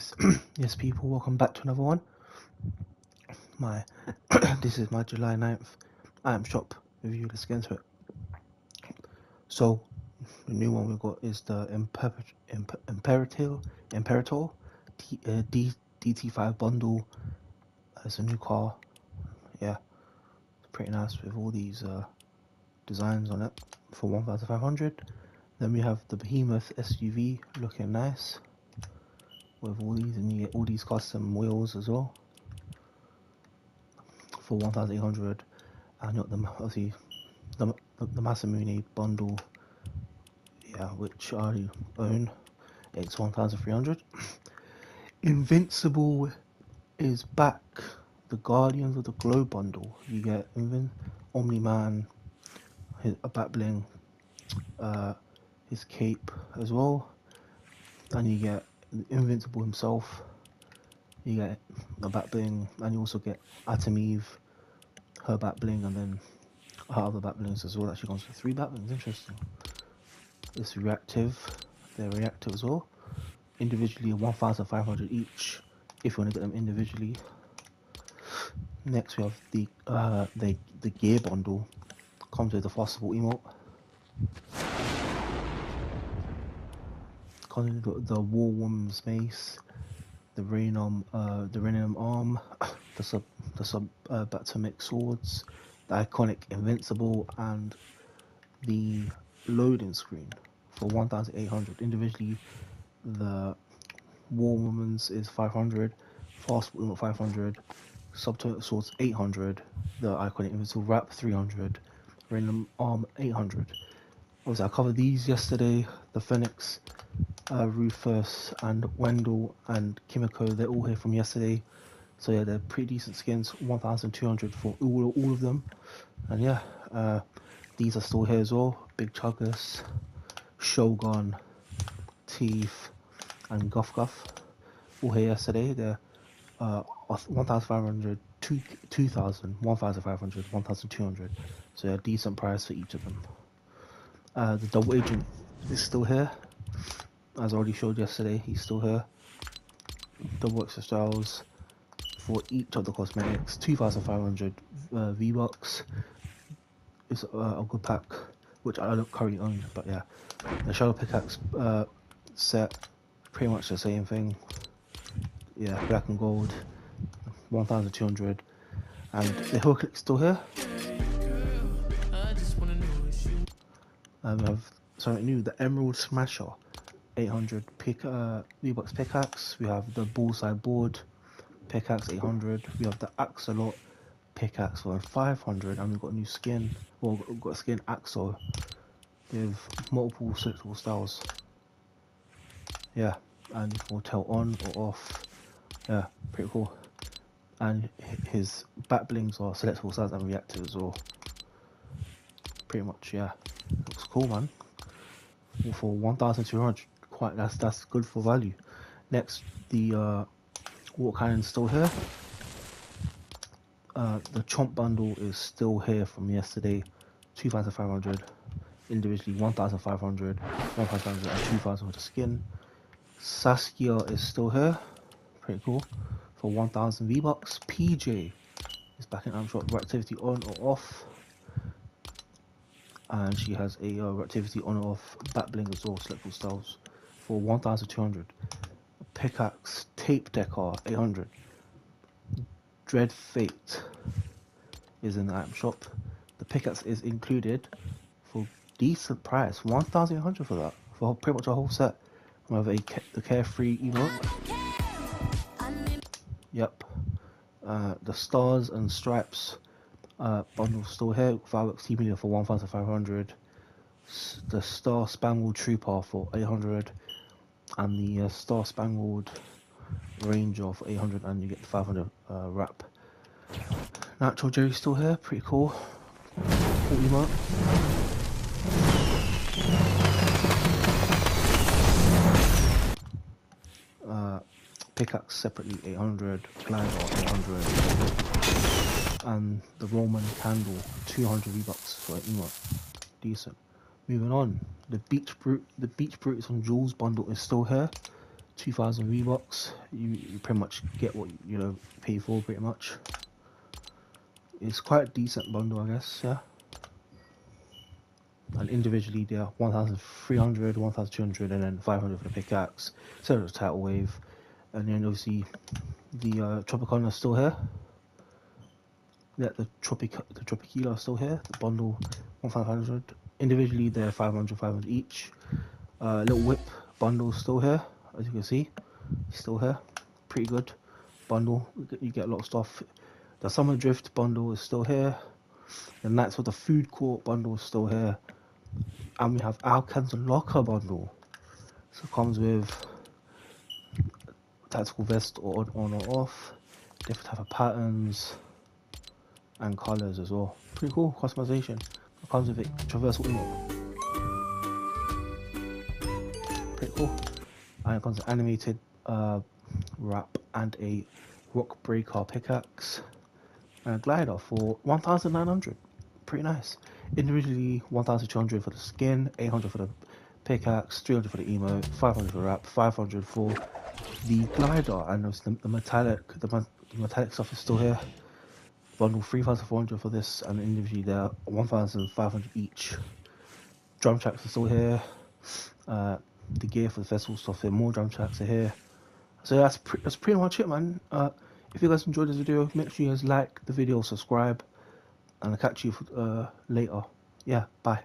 Yes, yes, people, welcome back to another one. My, this is my July 9th I item shop review. Let's get into it. So, the new one we got is the Imper Imper Imperator Imperator T uh, D DT5 bundle. It's a new car. Yeah, it's pretty nice with all these uh, designs on it for 1,500. Then we have the Behemoth SUV looking nice with all these and you get all these custom wheels as well. For 1800 and you got the obviously the, the, the Masamune bundle yeah which I own. It's 1300 Invincible is back. The Guardians of the Globe bundle. You get Invin Omni-Man his, a uh, his cape as well. And you get Invincible himself. You get the back bling, and you also get Atom Eve, her back bling, and then her other back blings as well. Actually, goes for three back blings. Interesting. It's reactive. They're reactive as well. Individually, 1,500 each. If you want to get them individually. Next, we have the uh, the the gear bundle. Comes with the fastball emote. The War Woman's Mace, the Rhenium, uh, the Rhenium Arm, the sub, the sub uh, Batamic Swords, the iconic Invincible, and the loading screen for 1,800. Individually, the War Woman's is 500, Fast Woman 500, Subtotal Swords 800, the iconic Invincible Wrap 300, Rhenium Arm 800. Obviously, I covered these yesterday. The Phoenix uh, Rufus and Wendell and Kimiko, they're all here from yesterday. So yeah, they're pretty decent skins, 1,200 for all, all of them. And yeah, uh, these are still here as well. Big Chuggus, Shogun, Teeth, and Guff Guff. All here yesterday. They're uh, 1,500, 2,000, 1,500, 1,200. So yeah, decent price for each of them. Uh, the double agent is still here as I already showed yesterday, he's still here. Double extra styles for each of the cosmetics, 2,500 uh, V-Bucks. It's uh, a good pack, which I don't currently own, but yeah. The Shadow Pickaxe uh, set, pretty much the same thing. Yeah, black and gold, 1,200. And the hook is still here. We have something new, the Emerald Smasher. 800 pick uh V-Bucks pickaxe. We have the bullseye board pickaxe 800. We have the axolot pickaxe for 500, and we've got a new skin. Well, we've got a skin axle with multiple selectable styles. Yeah, and we'll tell on or off. Yeah, pretty cool. And his back blings are selectable styles and reactive as well. Pretty much, yeah. Looks cool, man. For 1,200 quite that's that's good for value. Next, the uh, water cannon still here. Uh, the chomp bundle is still here from yesterday, 2,500 individually, 1,500, 1,500 and 2,000 for the skin. Saskia is still here, pretty cool, for 1,000 V-Bucks. PJ is back in Amshot, reactivity on or off. And she has a uh, reactivity on or off back bling as well, selectable styles for 1200 pickaxe tape decker 800 dread fate is in the item shop. The pickaxe is included for decent price 1800 for that for pretty much a whole set. We have a the carefree emote. Yep. Uh, the stars and stripes uh, bundle still here fireworks team for 1500 the star spangled trooper for 800 and the uh, Star Spangled range of 800 and you get the 500 uh, wrap. Natural Jerry still here, pretty cool. 40 mark. Uh, pickaxe separately 800, glider 800, and the Roman candle 200 V-Bucks for an emote. Decent. Moving on, the Beach Brute, the Beach Brutes on Jules bundle is still here. 2,000 V-Bucks. You, you pretty much get what you know pay for pretty much. It's quite a decent bundle, I guess. Yeah. And individually, they're 1,300, 1,200, and then 500 for the pickaxe. So the tidal wave, and then obviously the uh, Tropicana is still here. Yeah, the Tropic the Tropicula is still here. The bundle 1,500. Individually, they're 500, 500 each. Uh, little whip bundle still here, as you can see, still here. Pretty good bundle. You get a lot of stuff. The Summer Drift bundle is still here. The Knights of the Food Court bundle is still here. And we have Alcan's Locker bundle. So it comes with tactical vest or on or off, different type of patterns and colors as well. Pretty cool customization. It comes with a traversal emote. Pretty cool. And it comes with animated uh, wrap and a rock breaker pickaxe and a glider for 1,900. Pretty nice. Individually 1,200 for the skin, 800 for the pickaxe, 300 for the emote, 500 for the wrap, 500 for the glider, and the, the metallic, the, the, metallic stuff is still here. Bundle 3,400 for this, and individually they're 1,500 each. Drum tracks are still here. Uh, the gear for the festival stuff here, more drum tracks are here. So that's pre that's pretty much it, man. Uh, if you guys enjoyed this video, make sure you guys like the video, subscribe, and I'll catch you uh, later. Yeah, bye.